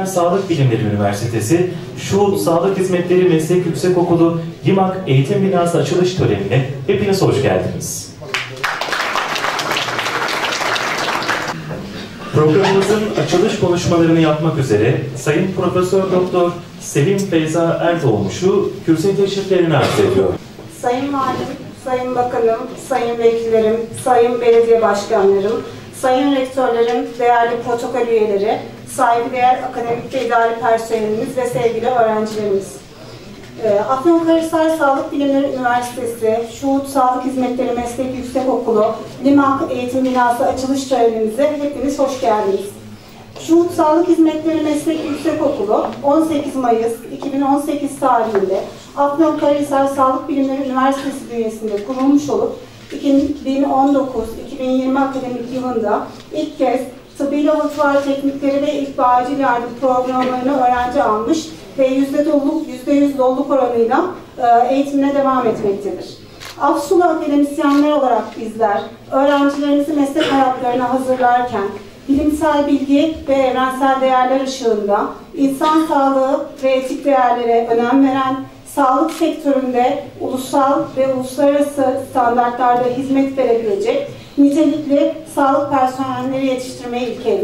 Afyonkarahisar Sağlık Bilimleri Üniversitesi, şu Sağlık Hizmetleri Meslek Yüksekokulu YİMAK Eğitim Binası açılış törenine hepiniz hoş geldiniz. Programımızın açılış konuşmalarını yapmak üzere Sayın Profesör Doktor Sevim Feyza Erdoğmuş'u kürsü teşriflerini arz ediyor. Sayın Valim, Sayın Bakanım, Sayın Vekillerim, Sayın Belediye Başkanlarım, Sayın Rektörlerim, değerli protokol üyeleri, saygıdeğer akademik ve idari personelimiz ve sevgili öğrencilerimiz. Ee, Afyonkarahisar Sağlık Bilimleri Üniversitesi, Şuhut Sağlık Hizmetleri Meslek Yüksekokulu, Limak Eğitim Binası açılış törenimize hepiniz hoş geldiniz. Şuhut Sağlık Hizmetleri Meslek Yüksekokulu 18 Mayıs 2018 tarihinde Afyonkarahisar Sağlık Bilimleri Üniversitesi bünyesinde kurulmuş olup 2019-2020 akademik yılında ilk kez tıbbi laboratuvar teknikleri ve ilk acil yardım programlarını öğrenci almış ve yüzde doluluk, yüzde yüz doluluk oranıyla e, eğitimine devam etmektedir. Afsulu akademisyenler olarak bizler, öğrencilerimizi meslek hayatlarına hazırlarken, bilimsel bilgi ve evrensel değerler ışığında insan sağlığı ve etik değerlere önem veren, sağlık sektöründe ulusal ve uluslararası standartlarda hizmet verebilecek nitelikli sağlık personelleri yetiştirmeyi ilke.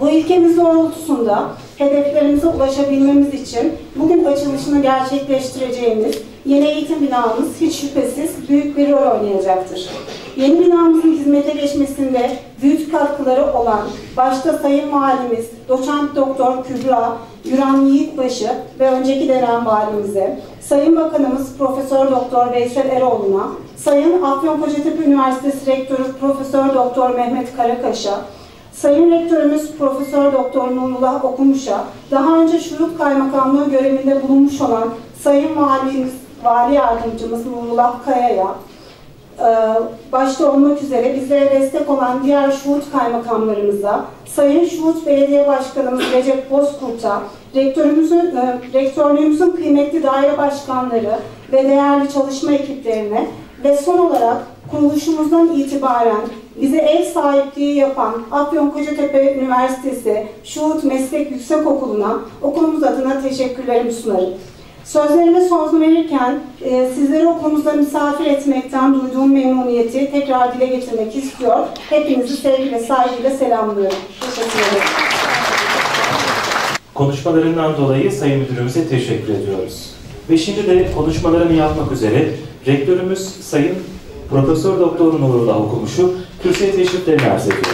Bu ilkemiz doğrultusunda hedeflerimize ulaşabilmemiz için bugün açılışını gerçekleştireceğimiz yeni eğitim binamız hiç şüphesiz büyük bir rol oynayacaktır. Yeni binamızın hizmete geçmesinde büyük katkıları olan başta Sayın Valimiz, Doçent Doktor Kübra Güran Yiğitbaşı ve önceki dönem valimize, Sayın Bakanımız Profesör Doktor Veysel Eroğlu'na, Sayın Afyon Kocatepe Üniversitesi Rektörü Profesör Doktor Mehmet Karakaş'a, Sayın Rektörümüz Profesör Doktor Nurullah Okumuş'a, daha önce Şurut Kaymakamlığı görevinde bulunmuş olan Sayın Valimiz, Vali Yardımcımız Nurullah Kaya'ya, e, başta olmak üzere bizlere destek olan diğer Şuhut kaymakamlarımıza, Sayın Şuhut Belediye Başkanımız Recep Bozkurt'a, rektörümüzün, e, rektörlüğümüzün kıymetli daire başkanları ve değerli çalışma ekiplerine ve son olarak kuruluşumuzdan itibaren bize ev sahipliği yapan Afyon Kocatepe Üniversitesi Şuhut Meslek Yüksekokulu'na okulumuz adına teşekkürlerimi sunarım. Sözlerime son verirken e, sizleri okulumuzda misafir etmekten duyduğum memnuniyeti tekrar dile getirmek istiyor. Hepinizi sevgi ve saygıyla selamlıyorum. Teşekkür ederim. Konuşmalarından dolayı Sayın Müdürümüze teşekkür ediyoruz. Ve şimdi de konuşmalarını yapmak üzere Rektörümüz Sayın Profesör Doktor Nurullah Okumuş'u kürsüye teşriflerini arz ediyor.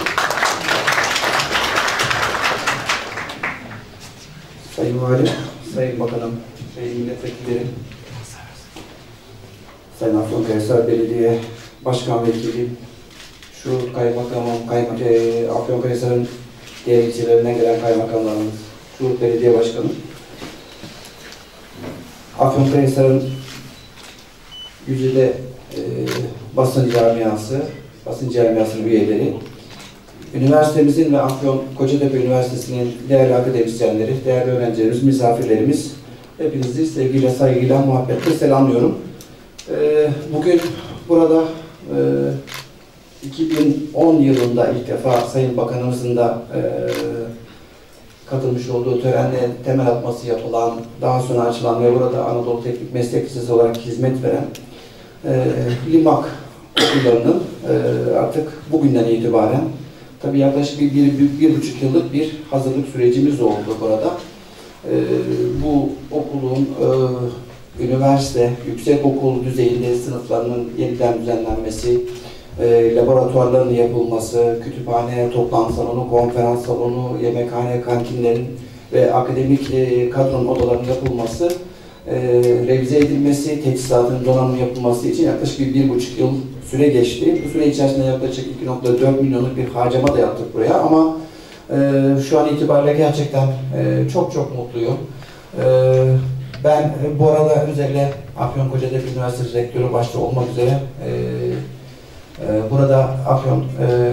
Sayın Valim, Sayın Bakanım, Sayın Milletvekillerim, Sayın Afyonkarahisar Belediye Başkan Vekili, şu kaymakamım, kaymak, e, Afyonkarahisar'ın diğer ilçelerinden gelen kaymakamlarımız, şu belediye başkanı, Afyonkarahisar'ın Yüzde e, basın camiası, basın camiasının üyeleri, üniversitemizin ve Afyon Kocatepe Üniversitesi'nin değerli akademisyenleri, değerli öğrencilerimiz, misafirlerimiz, hepinizi sevgiyle, saygıyla, muhabbetle selamlıyorum. E, bugün burada e, 2010 yılında ilk defa Sayın Bakanımızın da e, katılmış olduğu törenle temel atması yapılan, daha sonra açılan ve burada Anadolu Teknik Meslek Lisesi olarak hizmet veren Limak okullarının e, artık bugünden itibaren tabii yaklaşık bir, bir, bir, bir buçuk yıllık bir hazırlık sürecimiz oldu burada. E, bu okulun e, üniversite, yüksek okul düzeyinde sınıflarının yeniden düzenlenmesi, e, laboratuvarların yapılması, kütüphane, toplantı salonu, konferans salonu, yemekhane, kantinlerin ve akademik e, kadronun odalarının yapılması e, revize edilmesi, teçhizatın donanımı yapılması için yaklaşık bir, bir buçuk yıl süre geçti. Bu süre içerisinde yaklaşık 2.4 milyonluk bir harcama da yaptık buraya ama e, şu an itibariyle gerçekten e, çok çok mutluyum. E, ben bu arada özellikle Afyon Kocatepe Üniversitesi Rektörü başta olmak üzere e, burada Afyon e,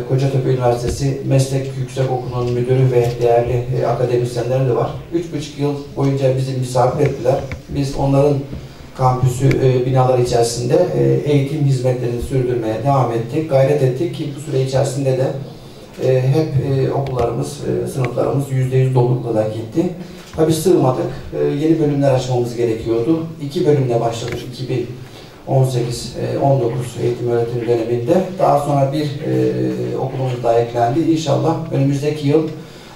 Kocatepe Üniversitesi Meslek Yüksekokulu'nun müdürü ve değerli e, akademisyenleri de var. Üç buçuk yıl boyunca bizi misafir ettiler. Biz onların kampüsü e, binaları içerisinde eğitim hizmetlerini sürdürmeye devam ettik. Gayret ettik ki bu süre içerisinde de hep okullarımız, sınıflarımız %100 dolulukla da gitti. Tabii sığmadık. Yeni bölümler açmamız gerekiyordu. İki bölümle başladık 2018-19 eğitim öğretim döneminde. Daha sonra bir e, okulumuz daha eklendi. İnşallah önümüzdeki yıl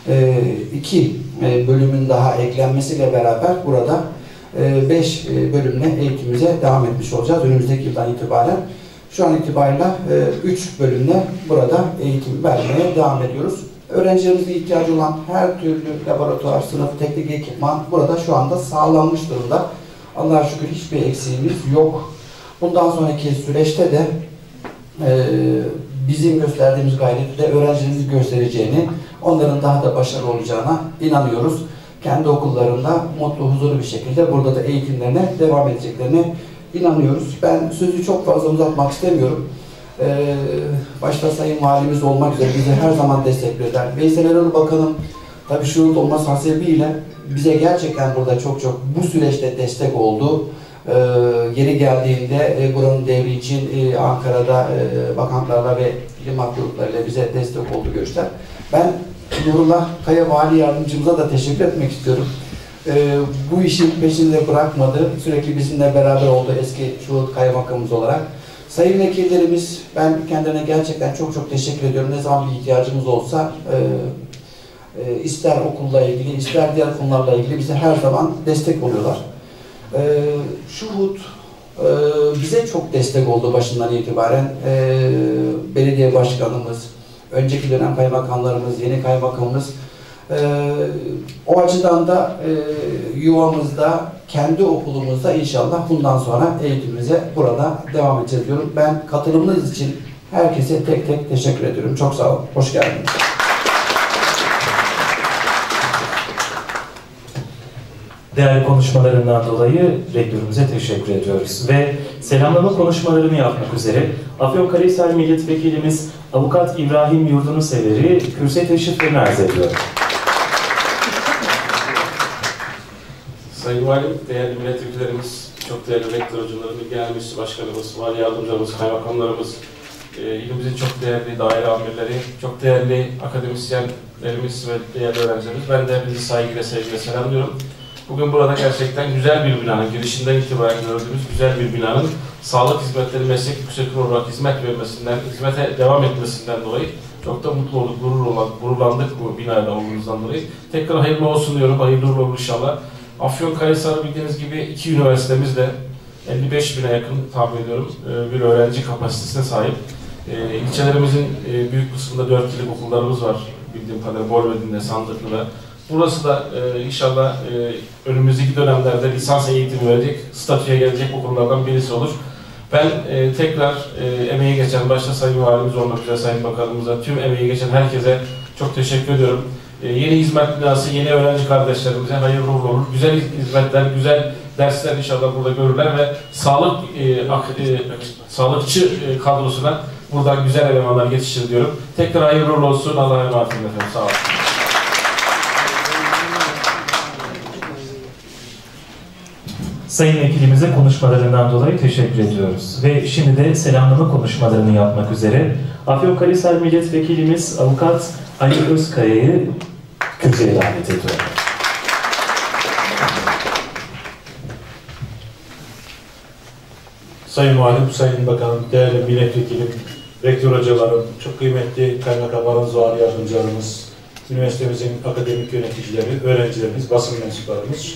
e, iki e, bölümün daha eklenmesiyle beraber burada 5 bölümle eğitimimize devam etmiş olacağız önümüzdeki yıldan itibaren. Şu an itibariyle 3 bölümle burada eğitim vermeye devam ediyoruz. Öğrencilerimizin ihtiyacı olan her türlü laboratuvar, sınıf, teknik ekipman burada şu anda sağlanmış durumda. Allah'a şükür hiçbir eksiğimiz yok. Bundan sonraki süreçte de e, bizim gösterdiğimiz gayreti de öğrencilerimiz göstereceğini, onların daha da başarılı olacağına inanıyoruz. Kendi okullarında mutlu, huzurlu bir şekilde burada da eğitimlerine devam edeceklerine inanıyoruz. Ben sözü çok fazla uzatmak istemiyorum. Ee, başta Sayın Valimiz olmak üzere bize her zaman destek verirler. Veysel Erol Bakanım tabii şu yıl olması hasebiyle bize gerçekten burada çok çok bu süreçte destek oldu. Ee, geri geldiğinde e, buranın devri için e, Ankara'da e, bakanlarla ve ilim gruplarıyla bize destek oldu görüşler. Ben Nurullah Kaya Vali Yardımcımıza da teşekkür etmek istiyorum. Ee, bu işin peşinde bırakmadı. Sürekli bizimle beraber oldu eski Şuhut Kaymakamımız olarak. Sayın vekillerimiz, ben kendilerine gerçekten çok çok teşekkür ediyorum. Ne zaman bir ihtiyacımız olsa e, e, ister okulla ilgili, ister diğer konularla ilgili bize her zaman destek oluyorlar. E, Şuhut e, bize çok destek oldu başından itibaren. E, belediye başkanımız, önceki dönem kaymakamlarımız, yeni kaymakamımız e, o açıdan da e, yuvamızda, kendi okulumuzda inşallah bundan sonra eğitimimize burada devam edeceğiz diyorum. Ben katılımınız için herkese tek tek teşekkür ediyorum. Çok sağ olun. Hoş geldiniz. Değerli konuşmalarından dolayı rektörümüze teşekkür ediyoruz. Ve selamlama konuşmalarını yapmak üzere Afyonkarahisar Milletvekilimiz Avukat İbrahim Yurdunu Severi kürsüye teşriflerini arz ediyor. Sayın Valim, değerli milletvekillerimiz, çok değerli rektör hocalarımız, genel müdür başkanımız, vali yardımcılarımız, kaymakamlarımız, e, ilimizin çok değerli daire amirleri, çok değerli akademisyenlerimiz ve değerli öğrencilerimiz. Ben de hepinizi saygıyla, sevgiyle selamlıyorum. Bugün burada gerçekten güzel bir binanın, girişinden itibaren gördüğümüz güzel bir binanın sağlık hizmetleri meslek yüksek olarak hizmet vermesinden, hizmete devam etmesinden dolayı çok da mutlu olduk, gurur gururlandık bu binayla olduğumuzdan dolayı. Tekrar hayırlı olsun diyorum, hayırlı uğurlu inşallah. Afyonkarahisar bildiğiniz gibi iki üniversitemizde 55 bine yakın tahmin ediyorum e, bir öğrenci kapasitesine sahip. E, ilçelerimizin e, büyük kısmında 4 yıllık okullarımız var bildiğim kadarıyla Bolvedin'de, Sandıklı'da. Burası da inşallah önümüzdeki dönemlerde lisans eğitimi verecek, statüye gelecek okullardan birisi olur. Ben tekrar emeği geçen, başta Sayın Valimiz olmak üzere Sayın Bakanımıza, tüm emeği geçen herkese çok teşekkür ediyorum. Ee, yeni hizmet binası, yeni öğrenci kardeşlerimize hayırlı uğurlu olur. Güzel hizmetler, güzel dersler inşallah burada görürler ve sağlık e, ak, e, sağlıkçı e, kadrosuna buradan güzel elemanlar yetiştir diyorum. Tekrar hayırlı uğurlu olsun. Allah'a emanet olun efendim. Sağ olun. Sayın Vekilimize konuşmalarından dolayı teşekkür ediyoruz. Ve şimdi de selamlama konuşmalarını yapmak üzere Afyonkarahisar Milletvekilimiz Avukat Ali Özkaya'yı kürsüye davet ediyorum. Sayın Valim, Sayın Bakanım, değerli milletvekilim, rektör hocalarım, çok kıymetli kaymakamlarımız, vali yardımcılarımız, üniversitemizin akademik yöneticileri, öğrencilerimiz, basın mensuplarımız,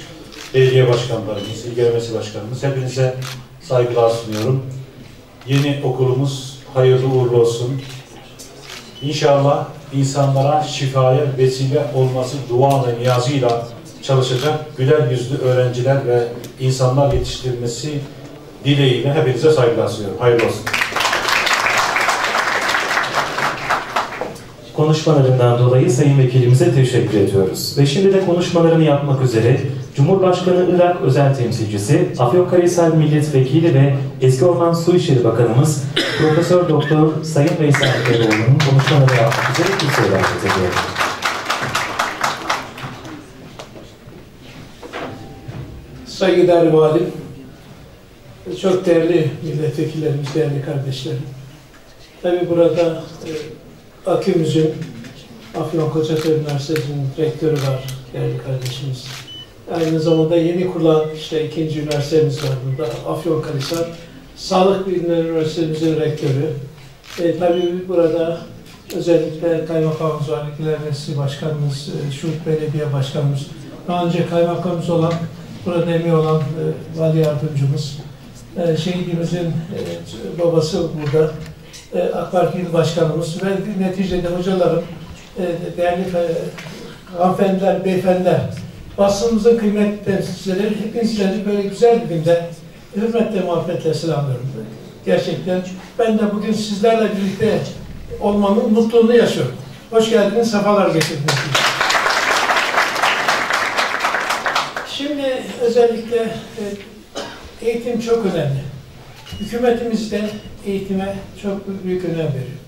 belediye başkanlarımız, ilgilenmesi başkanımız, hepinize saygılar sunuyorum. Yeni okulumuz hayırlı uğurlu olsun. İnşallah insanlara şifaya vesile olması dua ve niyazıyla çalışacak güler yüzlü öğrenciler ve insanlar yetiştirilmesi dileğiyle hepinize saygılar sunuyorum. Hayırlı olsun. Konuşmalarından dolayı Sayın Vekilimize teşekkür ediyoruz. Ve şimdi de konuşmalarını yapmak üzere Cumhurbaşkanı Irak Özel Temsilcisi, Afyonkarahisar Milletvekili ve Eski Orman Su İşleri Bakanımız Profesör Doktor Sayın Veysel Eroğlu'nun konuşmalarını yapmak üzere kürsüye davet ediyorum. Saygıdeğer Valim, çok değerli milletvekillerimiz, değerli kardeşlerim. Tabi burada e, akümüzün Afyon Kocaeli Üniversitesi'nin rektörü var değerli kardeşimiz. Aynı zamanda yeni kurulan işte ikinci üniversitemiz var burada. Afyon Karahisar. Sağlık Bilimleri Üniversitemizin rektörü. E, tabii burada özellikle kaymakamımız var, İlgiler Nesli Başkanımız, e, Şuhut Belediye Başkanımız, daha önce kaymakamımız olan, burada emeği olan e, vali yardımcımız, e, şehidimizin e, babası burada, e, AK Parti Başkanımız ve neticede hocalarım, e, değerli e, hanımefendiler, beyefendiler, basınımızın kıymetli temsilcileri, hepinizleri böyle güzel bir günde hürmetle, muhabbetle selamlıyorum. Gerçekten ben de bugün sizlerle birlikte olmanın mutluluğunu yaşıyorum. Hoş geldiniz, sefalar getirdiniz. Şimdi özellikle e, eğitim çok önemli. Hükümetimiz de eğitime çok büyük önem veriyor.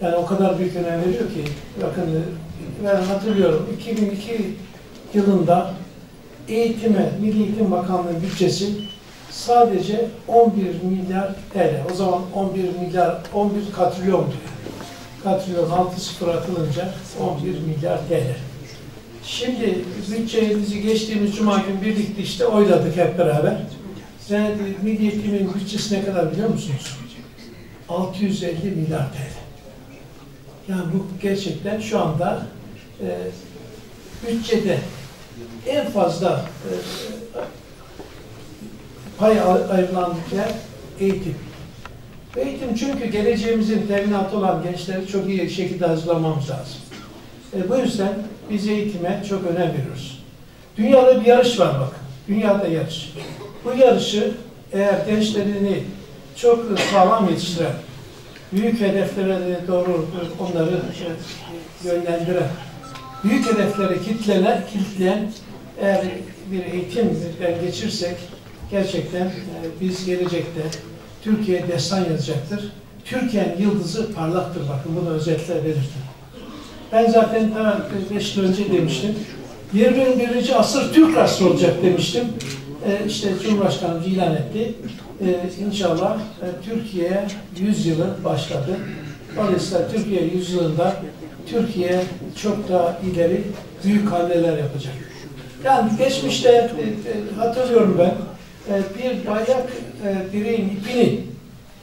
Yani o kadar büyük önem veriyor ki, bakın ben hatırlıyorum 2002 yılında eğitime, Milli Eğitim Bakanlığı bütçesi sadece 11 milyar TL. O zaman 11 milyar, 11 katrilyon diyor. Katrilyon 6 sıfır atılınca 11 milyar TL. Şimdi bütçemizi geçtiğimiz cuma gün birlikte işte oyladık hep beraber. Yani Milli Eğitim'in bütçesi ne kadar biliyor musunuz? 650 milyar TL. Yani bu gerçekten şu anda e, bütçede en fazla e, pay ayrılan yer eğitim. Eğitim çünkü geleceğimizin teminatı olan gençleri çok iyi şekilde hazırlamamız lazım. E, bu yüzden biz eğitime çok önem veriyoruz. Dünyada bir yarış var bak. Dünyada yarış. Bu yarışı eğer gençlerini çok sağlam yetiştiren, büyük hedeflere doğru onları yönlendiren, büyük hedeflere kitlene, kilitleyen eğer bir eğitimden geçirsek gerçekten e, biz gelecekte Türkiye destan yazacaktır. Türkiye'nin yıldızı parlaktır bakın bunu özellikle belirtin. Ben zaten daha 5 yıl önce demiştim. 21. asır Türk asrı olacak demiştim. Ee, işte Cumhurbaşkanımız ilan etti. Ee, inşallah e, Türkiye 100 yılı başladı. Dolayısıyla Türkiye 100 yılında Türkiye çok daha ileri büyük hamleler yapacak. Yani geçmişte e, e, hatırlıyorum ben e, bir bayrak direğin ipini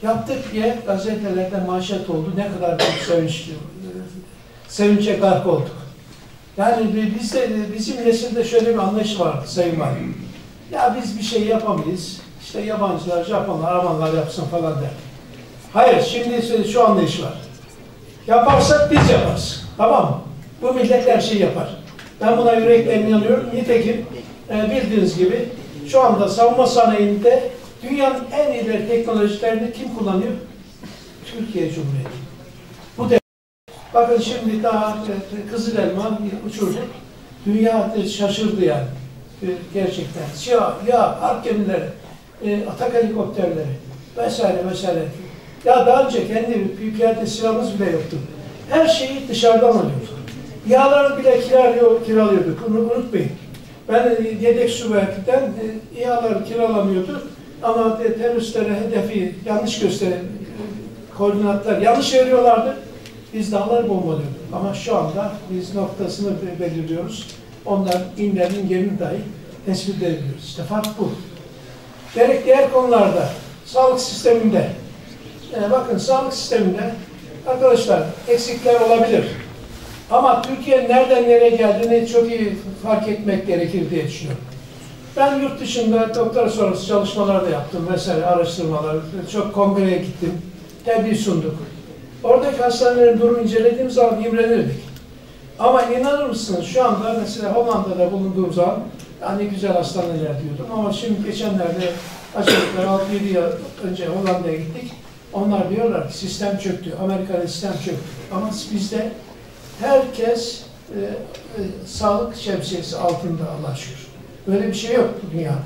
yaptık diye gazetelerde manşet oldu. Ne kadar sevinçli, e, sevinçe gark olduk. Yani bizde, bizim nesilde şöyle bir anlayış vardı Sayın Valim. Ya biz bir şey yapamayız. İşte yabancılar, Japonlar, Almanlar yapsın falan der. Hayır, şimdi şu anlayış var. Yaparsak biz yaparız. Tamam mı? Bu millet her şeyi yapar. Ben buna yürekle inanıyorum. Nitekim e, bildiğiniz gibi şu anda savunma sanayinde dünyanın en ileri teknolojilerini kim kullanıyor? Türkiye Cumhuriyeti. Bu de Bakın şimdi daha e, Kızıl Elma uçurdu. Dünya şaşırdı yani. E, gerçekten. Ya, ya harp gemileri, e, atak helikopterleri vesaire vesaire. Ya daha önce kendi piyade silahımız bile yoktu. Her şeyi dışarıdan alıyorduk. Yağları bile kiralıyor, kiralıyorduk. Bunu unutmayın. Ben yedek subaylıktan e, İHA'lar kiralanıyordu. Ama de, teröristlere hedefi yanlış göster koordinatlar yanlış veriyorlardı. Biz dağları bombalıyorduk. Ama şu anda biz noktasını belirliyoruz. Onlar inlerin yerini dahi tespit edebiliyoruz. İşte fark bu. Gerek diğer konularda, sağlık sisteminde, e, bakın sağlık sisteminde arkadaşlar eksikler olabilir. Ama Türkiye nereden nereye geldiğini çok iyi fark etmek gerekir diye düşünüyorum. Ben yurt dışında doktora sonrası çalışmalar da yaptım vesaire araştırmalar, çok kongreye gittim, tebliğ sunduk. Oradaki hastanelerin durumu incelediğim zaman imrenirdik. Ama inanır mısınız şu anda mesela Hollanda'da bulunduğum zaman yani güzel hastaneler diyordum ama şimdi geçenlerde aşağı yukarı 6-7 yıl önce Hollanda'ya gittik. Onlar diyorlar ki sistem çöktü, Amerika'da sistem çöktü. Ama bizde herkes e, e, sağlık şemsiyesi altında Allah şükür. Böyle bir şey yok dünyada.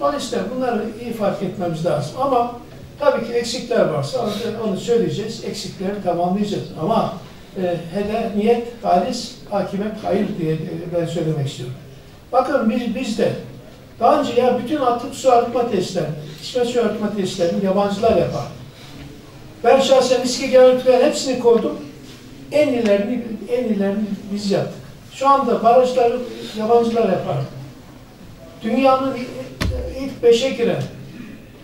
Dolayısıyla bunları iyi fark etmemiz lazım. Ama tabii ki eksikler varsa onu söyleyeceğiz. Eksikleri tamamlayacağız. Ama e, hele niyet, halis, hakime hayır diye e, ben söylemek istiyorum. Bakın biz, biz de daha önce ya bütün atık su arıtma testlerini, içme su arıtma testlerini yabancılar yapar. Ben şahsen viski görüntüler hepsini koydum. en ilerini, en ilerini biz yaptık. Şu anda barajları yabancılar yapar. Dünyanın ilk beşe giren,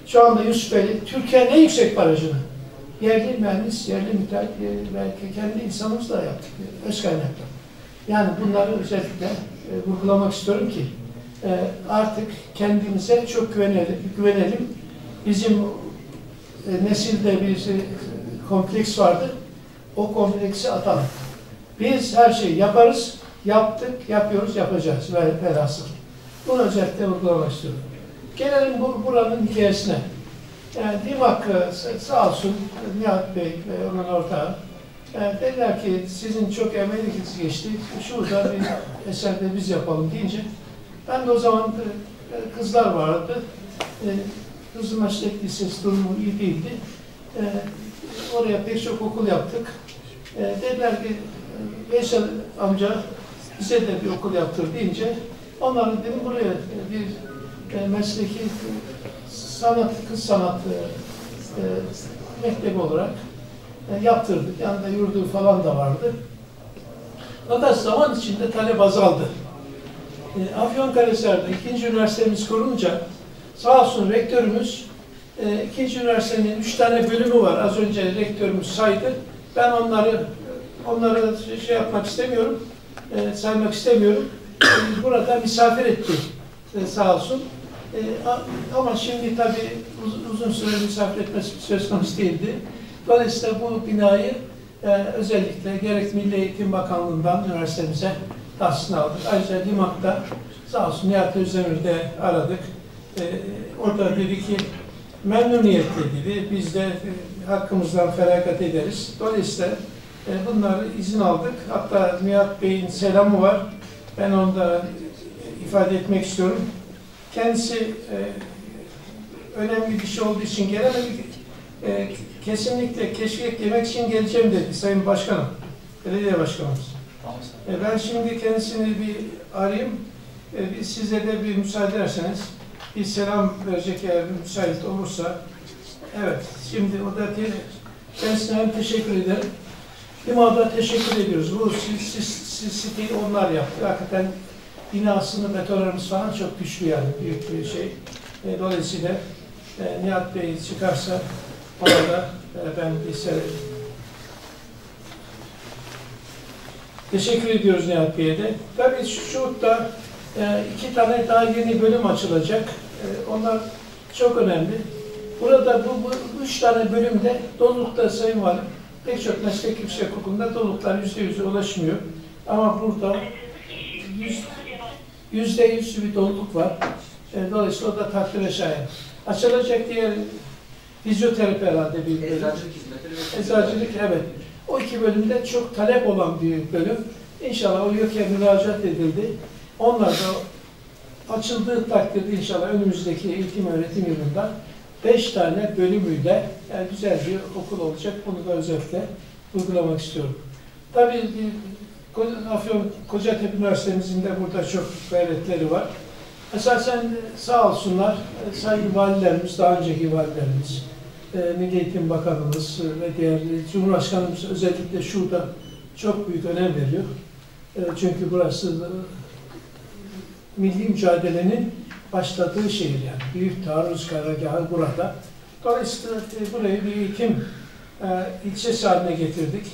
şu anda Yusufeli, Türkiye'nin en yüksek barajını yerli mühendis, yerli müteahhit, belki kendi insanımızla yaptık, öz kaynakla. Yani bunları özellikle e, vurgulamak istiyorum ki e, artık kendimize çok güvenelim. güvenelim. Bizim e, nesilde bir e, kompleks vardı. O kompleksi atalım. Biz her şeyi yaparız, yaptık, yapıyoruz, yapacağız ve velhasıl. Bunu özellikle vurgulamak istiyorum. Gelelim bu, buranın hikayesine. Yani Dimak e, sağ olsun Nihat Bey ve onun ortağı e, dediler ki sizin çok emeğiniz geçti. Şurada bir eserde biz yapalım deyince ben de o zaman e, kızlar vardı. Hızlı Meslek Lisesi durumu iyi değildi. E, oraya pek çok okul yaptık. E, dediler ki e, Veysel amca bize de bir okul yaptır deyince onların dedim buraya bir e, mesleki sanat, kız sanatı e, mektebi olarak e, yaptırdık. Yanında yurdu falan da vardı. Fakat zaman içinde talep azaldı. E, Afyonkarahisar'da ikinci üniversitemiz kurulunca sağ olsun rektörümüz e, ikinci üniversitenin üç tane bölümü var. Az önce rektörümüz saydı. Ben onları onları şey yapmak istemiyorum, e, saymak istemiyorum. E, burada misafir etti e, sağ olsun. E, ama şimdi tabii uz, uzun süre misafir etmesi söz konusu değildi. Dolayısıyla bu binayı e, özellikle gerek Milli Eğitim Bakanlığı'ndan üniversitemize tahsisini aldık. Ayrıca Limak'ta sağ olsun Nihat Özdemir'de aradık. E, orada dedi ki memnuniyetle dedi. Biz de e, hakkımızdan feragat ederiz. Dolayısıyla e, bunları izin aldık. Hatta Nihat Bey'in selamı var. Ben onu da ifade etmek istiyorum. Kendisi e, önemli bir şey olduğu için gelemedik. E, kesinlikle keşkek yemek için geleceğim dedi Sayın Başkanım, belediye başkanımız. E, ben şimdi kendisini bir arayayım. E, bir, size de bir müsaade ederseniz bir selam verecek eğer müsait olursa. Evet, şimdi o da kendisine hem teşekkür ederim. İmada teşekkür ediyoruz. Bu siteyi onlar yaptı. Hakikaten binasını, betonlarımız falan çok güçlü yani. Büyük bir şey. E, dolayısıyla e, Nihat Bey çıkarsa ona da e, ben bir severim. Teşekkür ediyoruz Nihat Bey'e de. Tabii şu da e, iki tane daha yeni bölüm açılacak. E, onlar çok önemli. Burada bu, bu üç tane bölümde dolulukta Sayın Valim pek çok meslek yüksek okulunda doluluklar yüzde yüze ulaşmıyor. Ama burada yüz, yüzde yüz bir doluluk var. E, dolayısıyla o da takdire şayan. Açılacak diğer fizyoterapi herhalde bir bölüm. Eczacılık hizmetleri. Eczacılık evet. O iki bölümde çok talep olan bir bölüm. İnşallah o YÖK'e müracaat edildi. Onlar da açıldığı takdirde inşallah önümüzdeki eğitim öğretim yılında beş tane bölümüyle yani güzel bir okul olacak. Bunu da özellikle uygulamak istiyorum. Tabii Afyon Kocatepe Üniversitemizin de burada çok gayretleri var. Esasen sağ olsunlar sayın valilerimiz, daha önceki valilerimiz, Milli Eğitim Bakanımız ve diğer Cumhurbaşkanımız özellikle şurada çok büyük önem veriyor. Çünkü burası milli mücadelenin başladığı şehir yani. Büyük taarruz karargahı burada. Dolayısıyla burayı bir eğitim ilçesi haline getirdik.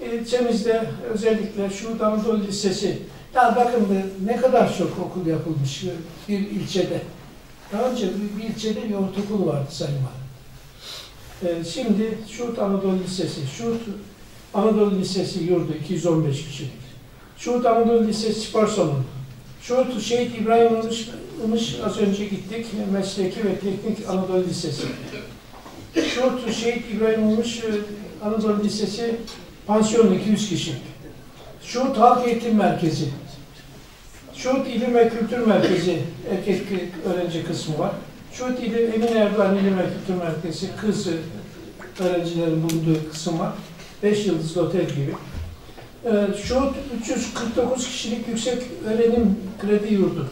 İlçemizde özellikle şu Anadolu Lisesi, ya bakın ne kadar çok okul yapılmış bir ilçede. Daha önce bir, ilçede bir ortaokul vardı Sayın Valim. Ee, şimdi Şurt Anadolu Lisesi, Şurt Anadolu Lisesi yurdu 215 kişilik. Şurt Anadolu Lisesi spor salonu. Şurt Şehit İbrahim Imış, Imış az önce gittik, Mesleki ve Teknik Anadolu Lisesi. Şurt Şehit İbrahim Imış Anadolu Lisesi pansiyon 200 kişilik. Şurt Halk Eğitim Merkezi. Şurt İlim ve Kültür Merkezi erkek öğrenci kısmı var. Şurt İlim Emin Erdoğan İlim ve Kültür Merkezi kız öğrencilerin bulunduğu kısım var. 5 yıldızlı otel gibi. Şurt 349 kişilik yüksek öğrenim kredi yurdu.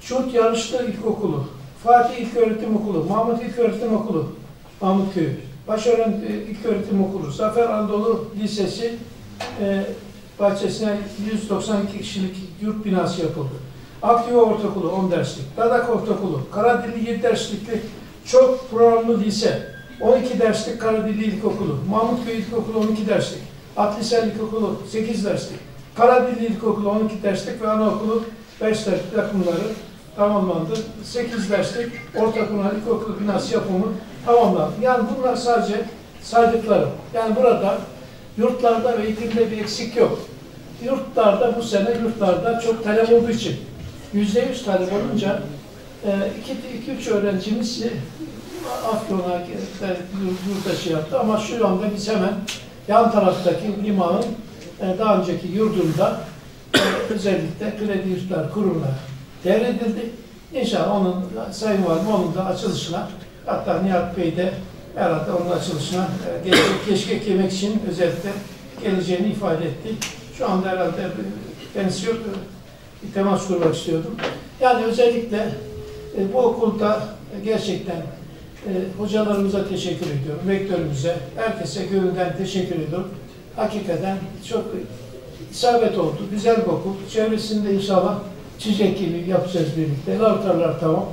Şurt Yarışlı İlkokulu. Fatih İlköğretim Okulu. Mahmut İlköğretim Okulu. Mahmut Köyü. Başören İlköğretim Okulu. Zafer Anadolu Lisesi e, bahçesine 192 kişilik yurt binası yapıldı. Akyova Ortaokulu 10 derslik, Dadak Ortaokulu, Karadilli 7 derslikli çok programlı lise, 12 derslik Karadilli İlkokulu, Mahmutköy İlkokulu 12 derslik, Atlisel İlkokulu 8 derslik, Karadilli İlkokulu 12 derslik ve anaokulu 5 derslik yapımları tamamlandı. 8 derslik ortaokul ilkokulu binası yapımı tamamlandı. Yani bunlar sadece saydıklarım. Yani burada yurtlarda ve eğitimde bir eksik yok. Yurtlarda bu sene yurtlarda çok talep olduğu için yüzde yüz talep olunca e, iki, iki üç öğrencimiz e, Afyon'a yurda şey yaptı ama şu anda biz hemen yan taraftaki limağın e, daha önceki yurdunda e, özellikle kredi yurtlar kurumuna devredildi. İnşallah onun Sayın Valim onun da açılışına hatta Nihat Bey de herhalde onun açılışına e, keşkek yemek için özellikle geleceğini ifade etti. Şu anda herhalde kendisi yok. Bir temas kurmak istiyordum. Yani özellikle e, bu okulda gerçekten e, hocalarımıza teşekkür ediyorum, rektörümüze, herkese gönülden teşekkür ediyorum. Hakikaten çok isabet oldu. Güzel bir. Çevresinde inşallah çiçek gibi yapacağız birlikte. Lavtarlar tamam.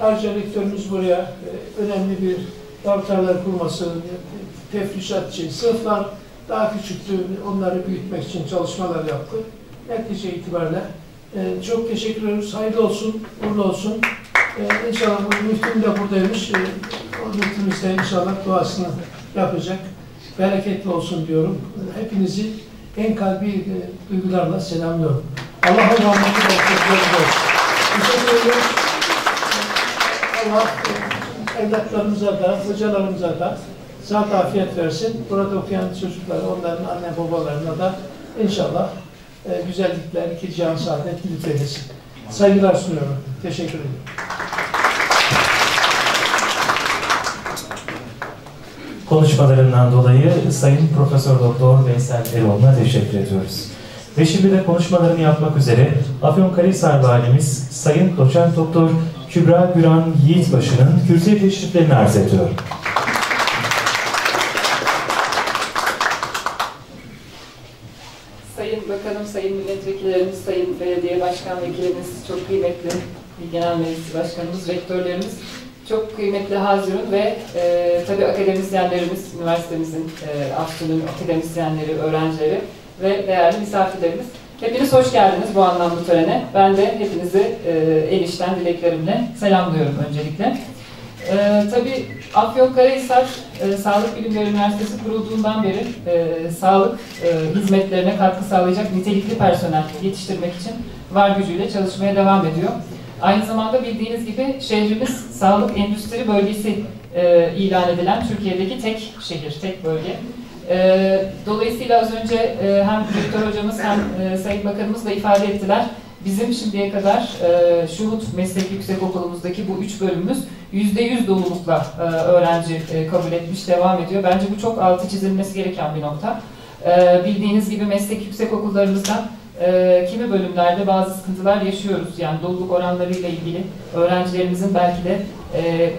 Ayrıca rektörümüz buraya e, önemli bir lavtarlar kurması, tefrişatçı, sınıflar daha küçüktü. Onları büyütmek için çalışmalar yaptı. Netice itibariyle e, çok teşekkür ediyoruz. Hayırlı olsun, uğurlu olsun. E, inşallah müftüm de buradaymış. E, müftümüz de inşallah duasını yapacak. Bereketli olsun diyorum. Hepinizi en kalbi e, duygularla selamlıyorum. Allah'a rahmeti olsun. Teşekkür ediyoruz. Allah e, evlatlarımıza da, hocalarımıza da sağlık afiyet versin. Burada okuyan çocuklara, onların anne babalarına da inşallah e, güzellikler, iki can saadet lütfedesin. Saygılar sunuyorum. Teşekkür ederim. Konuşmalarından dolayı Sayın Profesör Doktor Veysel Eroğlu'na teşekkür ediyoruz. Ve şimdi de konuşmalarını yapmak üzere Afyonkarahisar Valimiz Sayın Doçent Doktor Kübra Güran Yiğitbaşı'nın kürsüye teşriflerini arz ediyor. Sayın Bakanım, Sayın Milletvekillerimiz, Sayın Belediye Başkan Vekilimiz, çok kıymetli Genel Meclis Başkanımız, rektörlerimiz, çok kıymetli Hazirun ve e, tabii akademisyenlerimiz, üniversitemizin e, Afsun'un akademisyenleri, öğrencileri ve değerli misafirlerimiz. Hepiniz hoş geldiniz bu anlamda törene. Ben de hepinizi e, işten dileklerimle selamlıyorum öncelikle. E, tabii Afyonkarahisar e, Sağlık Bilimleri Üniversitesi kurulduğundan beri e, sağlık e, hizmetlerine katkı sağlayacak nitelikli personel yetiştirmek için var gücüyle çalışmaya devam ediyor. Aynı zamanda bildiğiniz gibi şehrimiz sağlık endüstri bölgesi e, ilan edilen Türkiye'deki tek şehir, tek bölge. E, dolayısıyla az önce e, hem Rektör Hocamız hem e, Sayın Bakanımız da ifade ettiler. Bizim şimdiye kadar e, Şuhut Meslek Yüksekokulumuzdaki bu üç bölümümüz %100 dolulukla e, öğrenci e, kabul etmiş, devam ediyor. Bence bu çok altı çizilmesi gereken bir nokta. E, bildiğiniz gibi meslek yüksekokullarımızda e, kimi bölümlerde bazı sıkıntılar yaşıyoruz. Yani doluluk oranlarıyla ilgili öğrencilerimizin belki de e,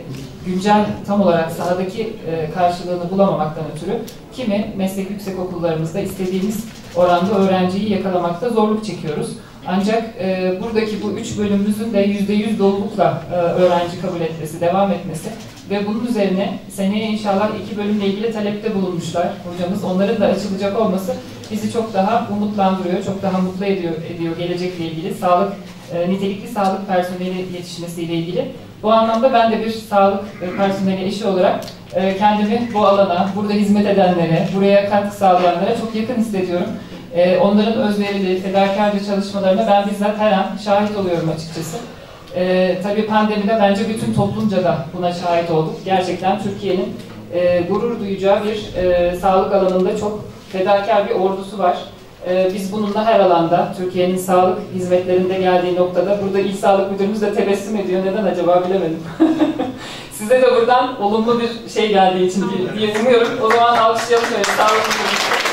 güncel tam olarak sahadaki e, karşılığını bulamamaktan ötürü kimi meslek yüksekokullarımızda istediğimiz oranda öğrenciyi yakalamakta zorluk çekiyoruz. Ancak e, buradaki bu üç bölümümüzün de yüzde yüz dolulukla e, öğrenci kabul etmesi, devam etmesi ve bunun üzerine seneye inşallah iki bölümle ilgili talepte bulunmuşlar hocamız. Onların da açılacak olması bizi çok daha umutlandırıyor, çok daha mutlu ediyor, ediyor gelecekle ilgili. Sağlık, e, nitelikli sağlık personeli yetişmesiyle ilgili. Bu anlamda ben de bir sağlık e, personeli eşi olarak e, kendimi bu alana, burada hizmet edenlere, buraya katkı sağlayanlara çok yakın hissediyorum. E, onların özverili, fedakarca çalışmalarına ben bizzat her an şahit oluyorum açıkçası. E, tabii pandemide bence bütün toplumca da buna şahit olduk. Gerçekten Türkiye'nin e, gurur duyacağı bir e, sağlık alanında çok fedakar bir ordusu var. E, biz bununla her alanda, Türkiye'nin sağlık hizmetlerinde geldiği noktada, burada İl Sağlık Müdürümüz de tebessüm ediyor. Neden acaba bilemedim. Size de buradan olumlu bir şey geldiği için diye umuyorum. O zaman alkışlayalım şöyle. Sağlık Müdürümüz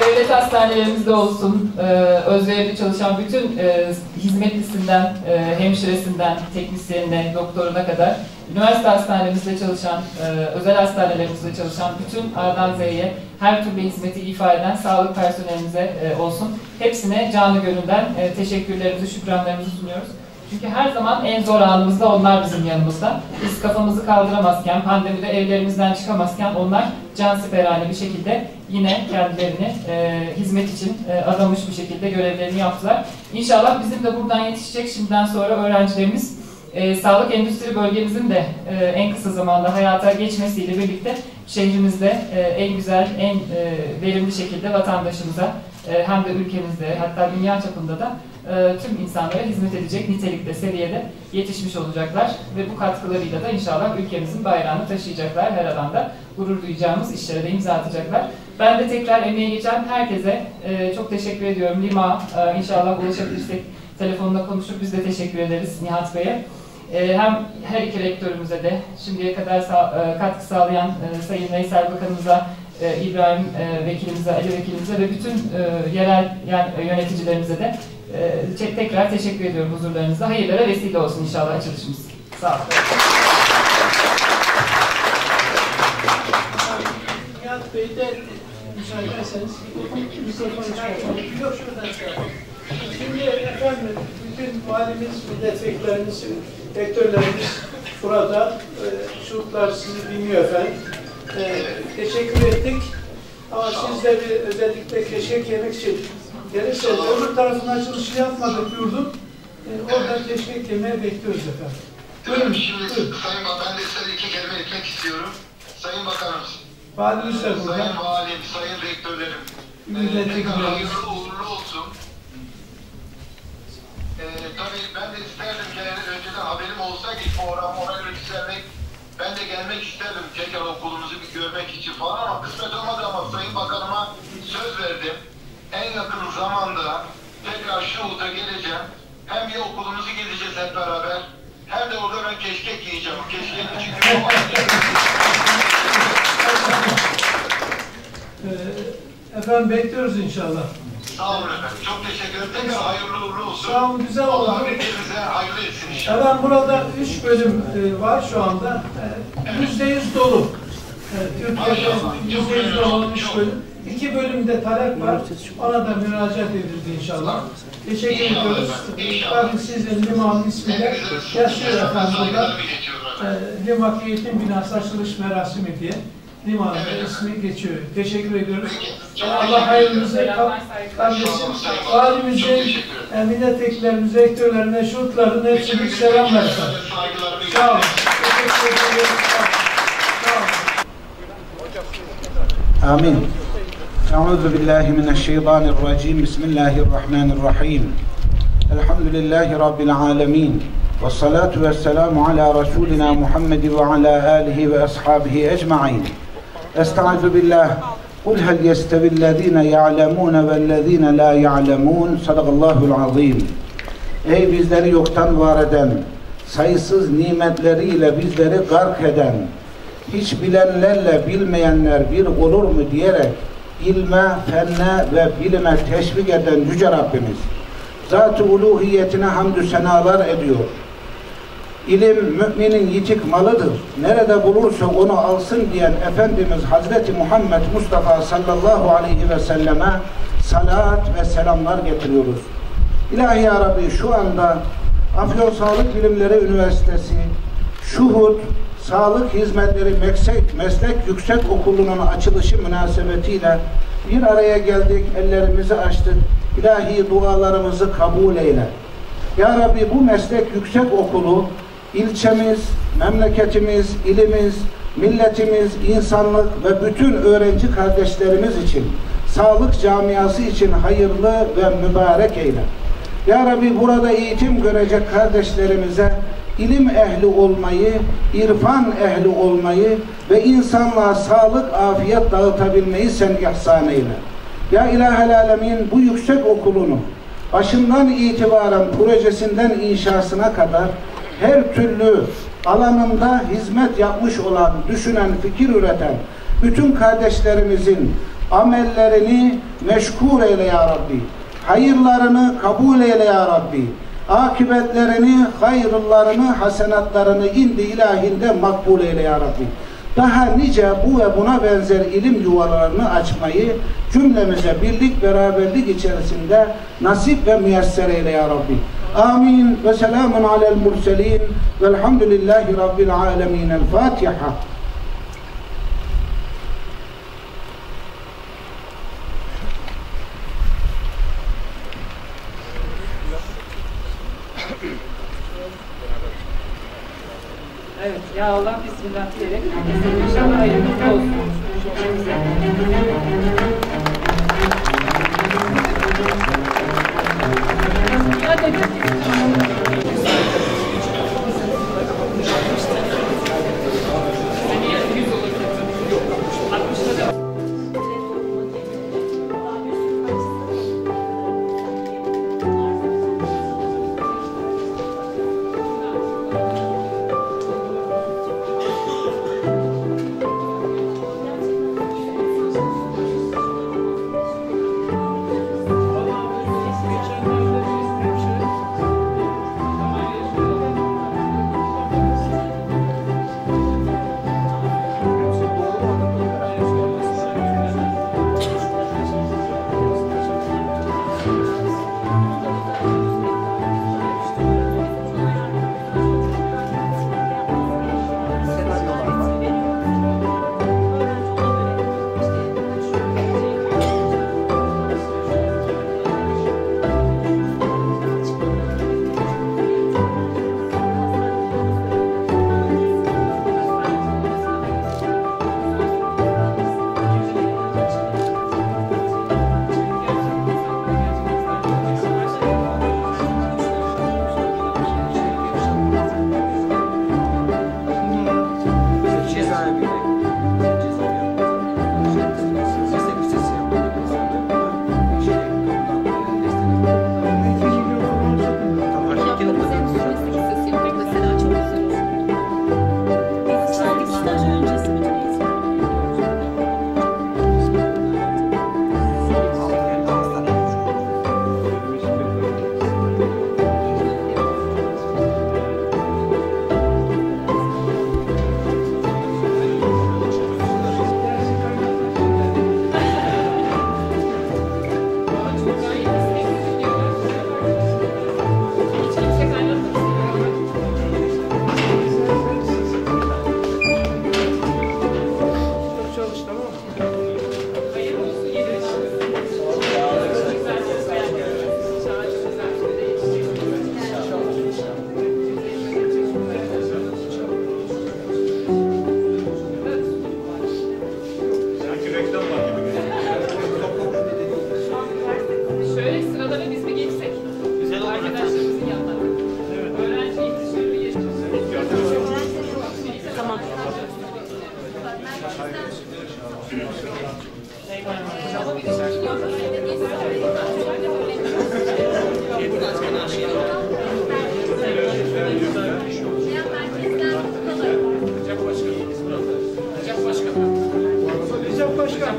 devlet hastanelerimizde olsun, e, özverili çalışan bütün e, hizmetlisinden, e, hemşiresinden, teknisyenine, doktoruna kadar üniversite hastanemizde çalışan, e, özel hastanelerimizde çalışan bütün A'dan Z'ye her türlü hizmeti ifa eden sağlık personelimize e, olsun. Hepsine canı gönülden e, teşekkürlerimizi, şükranlarımızı sunuyoruz. Çünkü her zaman en zor anımızda onlar bizim yanımızda. Biz kafamızı kaldıramazken, pandemide evlerimizden çıkamazken onlar cansiperane bir şekilde yine kendilerini e, hizmet için e, adamış bir şekilde görevlerini yaptılar. İnşallah bizim de buradan yetişecek şimdiden sonra öğrencilerimiz e, sağlık endüstri bölgemizin de e, en kısa zamanda hayata geçmesiyle birlikte şehrimizde e, en güzel, en e, verimli şekilde vatandaşımıza e, hem de ülkemizde hatta dünya çapında da e, tüm insanlara hizmet edecek nitelikte, seviyede yetişmiş olacaklar ve bu katkılarıyla da inşallah ülkemizin bayrağını taşıyacaklar her alanda. Gurur duyacağımız işlere de imza atacaklar. Ben de tekrar emeği geçen herkese e, çok teşekkür ediyorum. Lima e, inşallah ulaşabilirsek telefonla konuşup biz de teşekkür ederiz Nihat Bey'e. E, hem her iki rektörümüze de şimdiye kadar sağ, e, katkı sağlayan e, Sayın Veysel Bakanımıza, e, İbrahim e, Vekilimize, Ali Vekilimize ve bütün yerel yani, yöneticilerimize de tekrar teşekkür ediyorum huzurlarınızda. Hayırlara vesile olsun inşallah açılışımız. Sağ olun. Şimdi efendim bütün valimiz, milletvekillerimiz, rektörlerimiz burada. E, çocuklar sizi dinliyor efendim. E, teşekkür ettik. Ama siz de bir özellikle keşkek yemek için gelirseniz öbür tarafın açılışı yapmadık yurdun. E, orada keşkek yemeye bekliyoruz efendim. Buyurun, Şimdi buyurun. Sayın Bakan, ben de size iki kelime etmek istiyorum. Sayın Bakanımız, Valimiz de Sayın burada. Valim, Sayın Rektörlerim, e, Milletvekillerimiz. tekrar hayırlı uğurlu olsun. E, tabii ben de isterdim ki eğer önceden haberim olsaydı program ona göre düzenlemek, ben de gelmek isterdim tekrar okulunuzu bir görmek için falan ama kısmet olmadı ama Sayın Bakanıma söz verdim. En yakın zamanda tekrar Şuhut'a geleceğim. Hem bir okulunuzu gezeceğiz hep beraber. Hem de orada ben keşkek yiyeceğim. Keşkek çünkü o efendim bekliyoruz inşallah. Sağ olun efendim. Çok teşekkür ederim. Tekrar hayırlı uğurlu olsun. Sağ olun, güzel oldu. Allah hepimize hayırlı etsin inşallah. Efendim burada üç bölüm e, var şu anda. E, Yüzde yüz dolu. E, Türkiye'de yüzde yüz dolu olan üç bölüm. İki bölümde talep var. Ona da müracaat edildi inşallah. Teşekkür ediyoruz. Tabii sizin limanın ismi de yaşıyor efendim burada. E, Limak Eğitim Binası açılış merasimi diye limanın da ismi geçiyor. Teşekkür ediyoruz. E, Allah hayırınızı kardeşim, valimizin, e, milletvekillerimiz, rektörlerine, şurtların hepsine selamlar efendim. Saygılarımı Sağ olun. iletiyorum. Teşekkür ederim. Sağ olun. آمين أعوذ بالله من الشيطان الرجيم بسم الله الرحمن الرحيم الحمد لله رب العالمين والصلاة والسلام على رسولنا محمد وعلى آله وأصحابه أجمعين Estaizu billah. Kul hel yestevillezine ya'lemune vellezine la ya'lemun. Sadakallahul azim. Ey bizleri yoktan var eden, sayısız nimetleriyle bizleri gark eden, hiç bilenlerle bilmeyenler bir olur mu diyerek ilme, fenne ve bilime teşvik eden Yüce Rabbimiz, zat-ı uluhiyetine hamdü senalar ediyor İlim müminin yitik malıdır. Nerede bulursa onu alsın diyen Efendimiz Hazreti Muhammed Mustafa sallallahu aleyhi ve selleme salat ve selamlar getiriyoruz. İlahi Rabbi şu anda Afyon Sağlık Bilimleri Üniversitesi, Şuhud, Sağlık Hizmetleri Meslek, Meslek Yüksek Okulu'nun açılışı münasebetiyle bir araya geldik, ellerimizi açtık. İlahi dualarımızı kabul eyle. Ya Rabbi bu meslek yüksek okulu ilçemiz, memleketimiz, ilimiz, milletimiz, insanlık ve bütün öğrenci kardeşlerimiz için, sağlık camiası için hayırlı ve mübarek eyle. Ya Rabbi burada eğitim görecek kardeşlerimize ilim ehli olmayı, irfan ehli olmayı ve insanlığa sağlık, afiyet dağıtabilmeyi sen ihsan eyle. Ya İlahel Alemin bu yüksek okulunu başından itibaren projesinden inşasına kadar her türlü alanında hizmet yapmış olan, düşünen, fikir üreten bütün kardeşlerimizin amellerini meşgul eyle ya Rabbi. Hayırlarını kabul eyle ya Rabbi. Akıbetlerini, hayırlarını, hasenatlarını indi ilahinde makbul eyle ya Rabbi. Daha nice bu ve buna benzer ilim yuvalarını açmayı cümlemize birlik beraberlik içerisinde nasip ve müyesser eyle ya Rabbi. Amin ve selamun alel murselin velhamdülillahi rabbil alemin. El Fatiha. Evet, ya Allah bismillah diyerek herkese inşallah hayırlı olsun.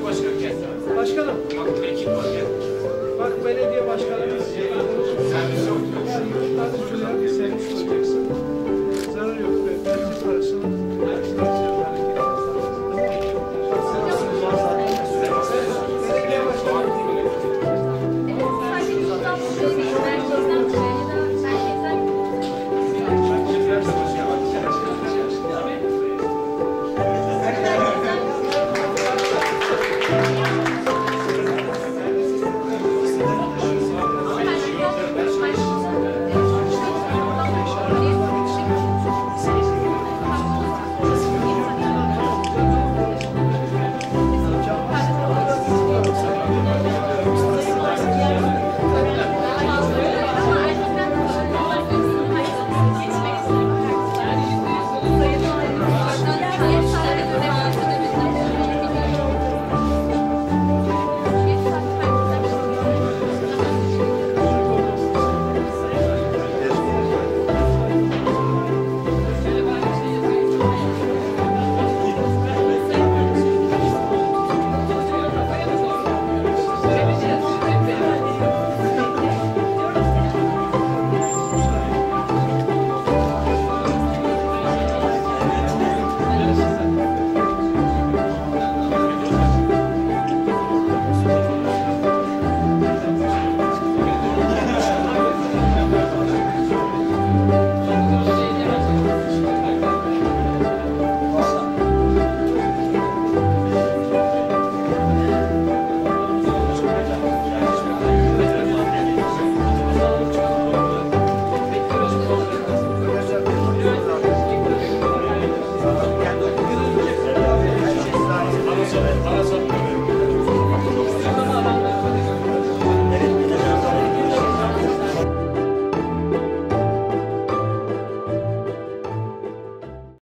Başkanım. Başkanım. Bak, belediye başkanı